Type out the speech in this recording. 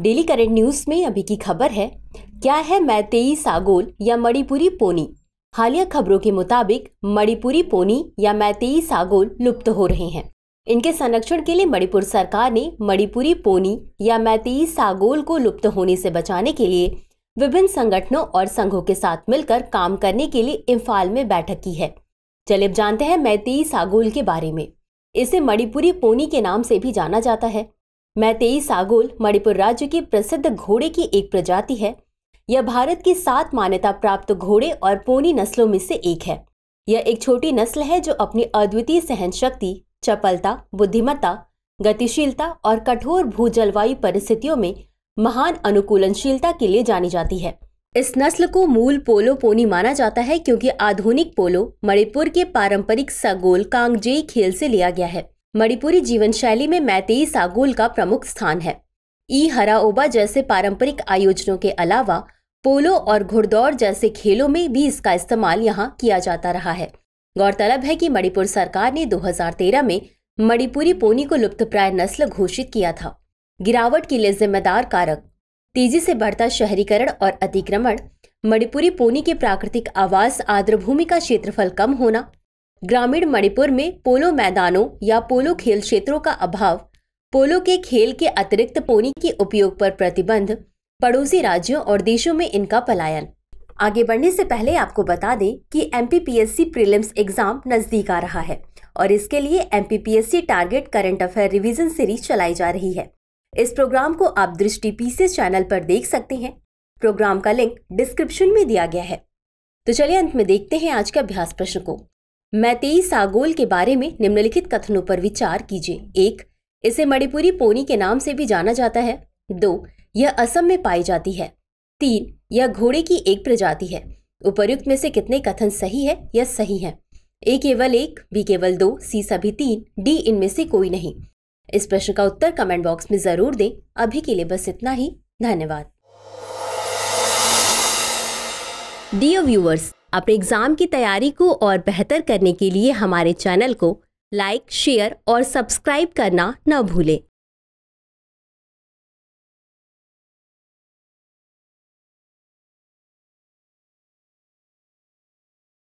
Daily current news में अभी की खबर है, क्या है मैतेई सागोल या मणिपुरी पोनी? हालिया खबरों के मुताबिक, मणिपुरी पोनी या मैतेई सागोल लुप्त हो रहे हैं। इनके संरक्षण के लिए मणिपुर सरकार ने मणिपुरी पोनी या मैतेई सागोल को लुप्त होने से बचाने के लिए विभिन्न संगठनों और संघों के साथ मिलकर काम करने के लिए इम्फाल में बैठक की है। चलिए जानते हैं मैतेई सागोल के बारे में। इसे मणिपुरी पोनी के नाम से भी जाना जाता है। मैतेई सागोल, मणिपुर राज्य की प्रसिद्ध घोड़े की एक प्रजाति है। यह भारत की सात मान्यता प्राप्त घोड़े और पोनी नस्लों में से एक है। यह एक छोटी नस्ल है जो अपनी अद्वितीय सहन शक्ति चपलता, बुद्धिमत्ता, गतिशीलता और कठोर भू जलवायु परिस्थितियों में महान अनुकूलनशीलता के लिए जानी जाती है। इस नस्ल को मूल पोलो पोनी माना जाता है क्योंकि आधुनिक पोलो मणिपुर के पारंपरिक सगोल कांगजेई खेल से लिया गया है। मणिपुरी जीवन शैली में मैतेई सागोल का प्रमुख स्थान है। ई हराओबा जैसे पारंपरिक आयोजनों के अलावा पोलो और घुड़दौड़ जैसे खेलों में भी इसका इस्तेमाल यहाँ किया जाता रहा है। गौरतलब है कि मणिपुर सरकार ने 2013 में मणिपुरी पोनी को लुप्तप्राय नस्ल घोषित किया था। गिरावट के लिए जिम्मेदार कारक, तेज़ी से बढ़ता शहरीकरण और अतिक्रमण, मणिपुरी पोनी के प्राकृतिक आवास आर्द्रभूमि का क्षेत्रफल कम होना ग्रामीण मणिपुर में पोलो मैदानों या पोलो खेल क्षेत्रों का अभाव, पोलो के खेल के अतिरिक्त पोनी के उपयोग पर प्रतिबंध, पड़ोसी राज्यों और देशों में इनका पलायन। आगे बढ़ने से पहले आपको बता दें कि एम प्रीलिम्स एग्ज़ाम नज़दीक आ रहा है और इसके लिए MPPSC target current affair revision series चलाई जा रही है। इस प्रोग्राम को आप दृष्टि पीसीएस चैनल पर देख सकते हैं। प्रोग्राम का लिंक डिस्क्रिप्शन में दिया गया है। तो चलिए अंत में देखते हैं आज के अभ्यास प्रश्न को। मैतेई सागोल के बारे में निम्नलिखित कथनों पर विचार कीजिए। एक, इसे मणिपुरी पोनी के नाम से भी जाना जाता है। दो, यह असम में पाई जाती है। तीन, यह घोड़े की एक प्रजाति है। उपर्युक्त में से कितने कथन सही है या सही है? ए केवल एक, बी केवल दो, सी सभी तीन, डी इनमें से कोई नहीं। इस प्रश्न का उत्तर कमेंट बॉक्स में ज़रूर दें। अभी के लिए बस इतना ही। धन्यवाद। डियर व्यूअर्स अपने एग्ज़ाम की तैयारी को और बेहतर करने के लिए हमारे चैनल को लाइक, शेयर और सब्सक्राइब करना न भूलें।